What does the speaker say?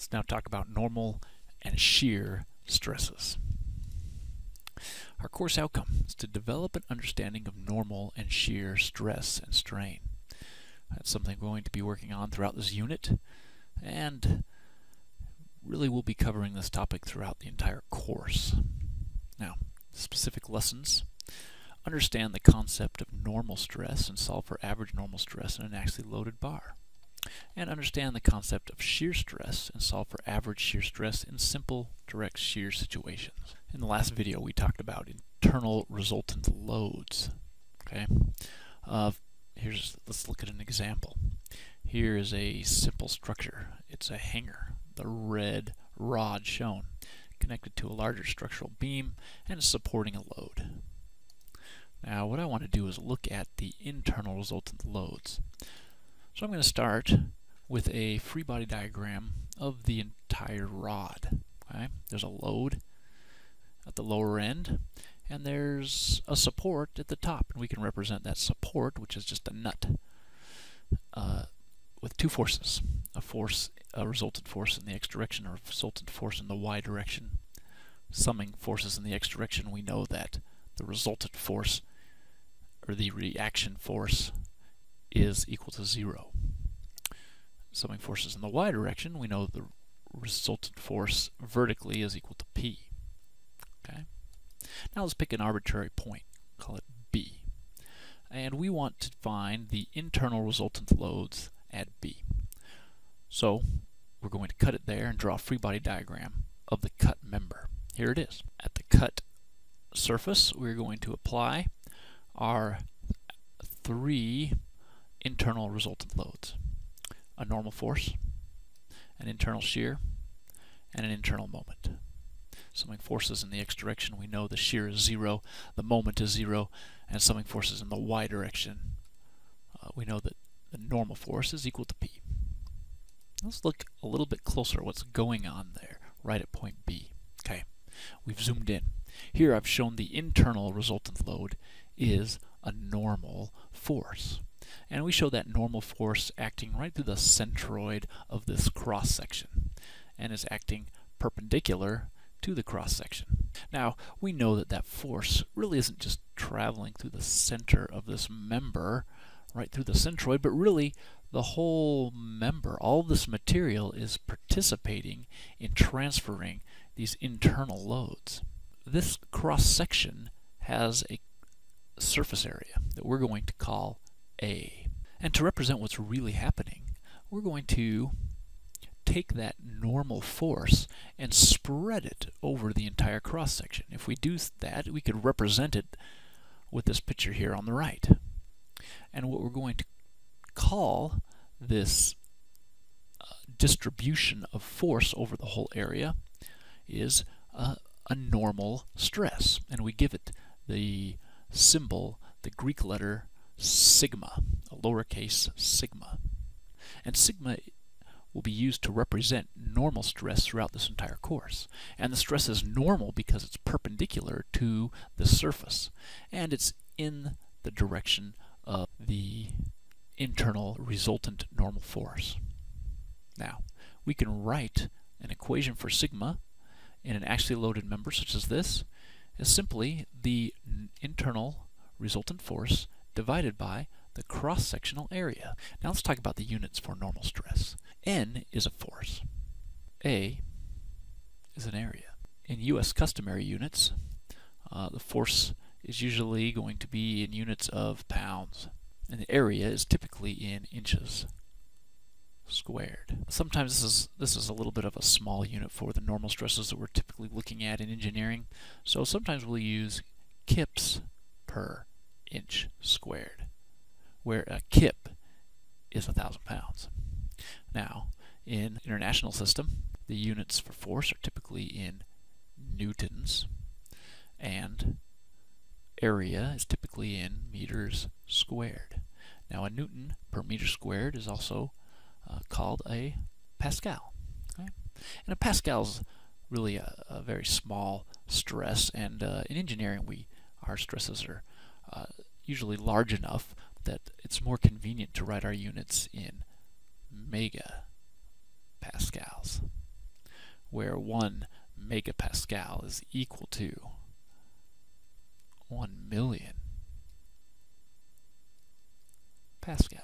Let's now talk about normal and shear stresses. Our course outcome is to develop an understanding of normal and shear stress and strain. That's something we're going to be working on throughout this unit and really we'll be covering this topic throughout the entire course. Now, specific lessons. Understand the concept of normal stress and solve for average normal stress in an axially loaded bar and understand the concept of shear stress and solve for average shear stress in simple direct shear situations. In the last video we talked about internal resultant loads. Okay, uh, here's let's look at an example. Here is a simple structure. It's a hanger, the red rod shown, connected to a larger structural beam and is supporting a load. Now what I want to do is look at the internal resultant loads. So I'm going to start with a free body diagram of the entire rod. Okay? There's a load at the lower end, and there's a support at the top. And we can represent that support, which is just a nut, uh, with two forces. A force, a resultant force in the x direction, or a resultant force in the y direction. Summing forces in the x direction, we know that the resultant force, or the reaction force, is equal to zero. Summing forces in the y direction, we know the resultant force vertically is equal to p. Okay. Now let's pick an arbitrary point, call it B. And we want to find the internal resultant loads at B. So we're going to cut it there and draw a free body diagram of the cut member. Here it is. At the cut surface, we're going to apply our three internal resultant loads. A normal force, an internal shear, and an internal moment. Summing forces in the x direction, we know the shear is zero, the moment is zero, and summing forces in the y direction, uh, we know that the normal force is equal to p. Let's look a little bit closer at what's going on there, right at point B. Okay, we've zoomed in. Here I've shown the internal resultant load is a normal force. And we show that normal force acting right through the centroid of this cross section and is acting perpendicular to the cross section. Now, we know that that force really isn't just traveling through the center of this member, right through the centroid, but really the whole member, all this material is participating in transferring these internal loads. This cross section has a surface area that we're going to call A. And to represent what's really happening, we're going to take that normal force and spread it over the entire cross section. If we do that, we could represent it with this picture here on the right. And what we're going to call this uh, distribution of force over the whole area is uh, a normal stress. And we give it the symbol, the Greek letter sigma, a lowercase sigma. And sigma will be used to represent normal stress throughout this entire course. And the stress is normal because it's perpendicular to the surface. And it's in the direction of the internal resultant normal force. Now, we can write an equation for sigma in an axially loaded member such as this is simply the internal resultant force divided by the cross-sectional area. Now let's talk about the units for normal stress. N is a force. A is an area. In U.S. customary units, uh, the force is usually going to be in units of pounds, and the area is typically in inches squared. Sometimes this is this is a little bit of a small unit for the normal stresses that we're typically looking at in engineering. So sometimes we'll use kips per inch squared, where a kip is a thousand pounds. Now, in international system, the units for force are typically in newtons, and area is typically in meters squared. Now, a newton per meter squared is also uh, called a Pascal. Okay? And a Pascal is really a, a, very small stress, and uh, in engineering, we our stresses are uh, usually large enough that it's more convenient to write our units in mega pascals, where 1 megapascal is equal to 1 million pascals.